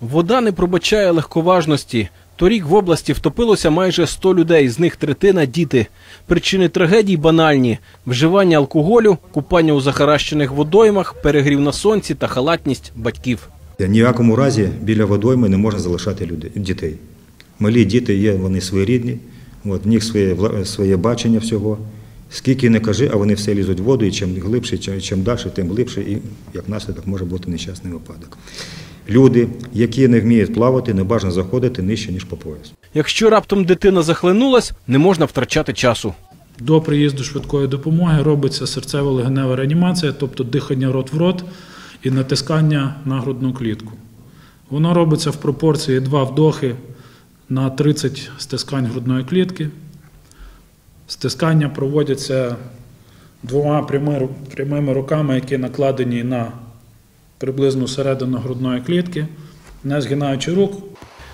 Вода не пробачає легковажності. Торік в області втопилося майже 100 людей, з них третина діти. Причини трагедій банальні: вживання алкоголю, купання у захаращених водоймах, перегрів на сонці та халатність батьків. Ні в якому разі біля водойми не можна залишати людей, дітей. Малі діти є, вони своєрідні, от, в них своє, своє бачення всього. Скільки не кажи, а вони все лізуть в воду, і чим глибше, чим, чим далі, тим глибше, і як наслідок може бути нещасний випадок. Люди, які не вміють плавати, не бажано заходити нижче, ніж по пояс. Якщо раптом дитина захлинулась, не можна втрачати часу. До приїзду швидкої допомоги робиться серцево-легенева реанімація, тобто дихання рот в рот і натискання на грудну клітку. Воно робиться в пропорції 2 вдохи на 30 стискань грудної клітки. Стискання проводяться двома прями- прямими руками, які накладені на приблизну середину грудної клітки, не згинаючи рук,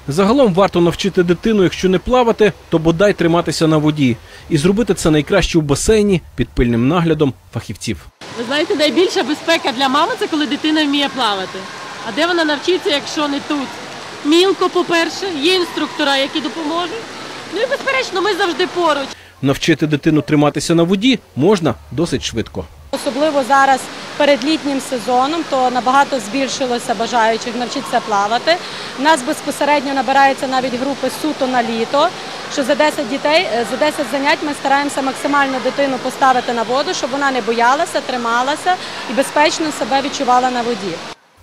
Загалом варто навчити дитину, якщо не плавати, то бодай триматися на воді. І зробити це найкраще у басейні під пильним наглядом фахівців. Ви знаєте, найбільша безпека для мами це коли дитина вміє плавати. А де вона навчиться, якщо не тут? Мілко, по-перше, є інструктора, які допоможуть. Ну і безперечно, ми завжди поруч. Навчити дитину триматися на воді можна досить швидко. Особливо зараз перед літнім сезоном, то набагато збільшилося бажаючих навчитися плавати. У нас безпосередньо набираються навіть групи суто на літо. Що за 10 дітей, е, за 10 занять ми стараємося максимально дитину поставити на воду, щоб вона не боялася, трималася і безпечно себе відчувала на воді.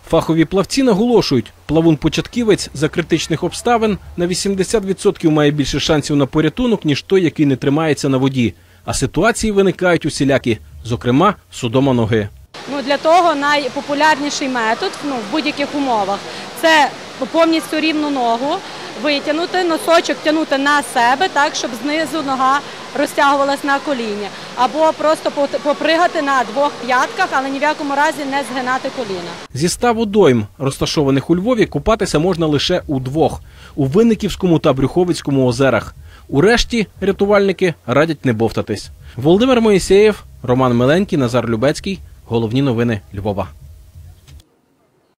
Фахові плавці наголошують, плавун-початківець за критичних обставин на 80% має більше шансів на порятунок, ніж той, який не тримається на воді. А ситуації виникають усілякі, зокрема, судома ноги. Ну для того найпопулярніший метод ну, в будь-яких умовах це повністю рівну ногу витягнути, носочок тягнути на себе, так щоб знизу нога розтягувалась на коліні, або просто попригати на двох п'ятках, але ні в якому разі не згинати коліна. Зі ста водойм, розташованих у Львові, купатися можна лише у двох у Винниківському та Брюховицькому озерах. У решті рятувальники радять не бовтатись. Володимир Моїсеєв, Роман Миленький, Назар Любецький. Головні новини Львова.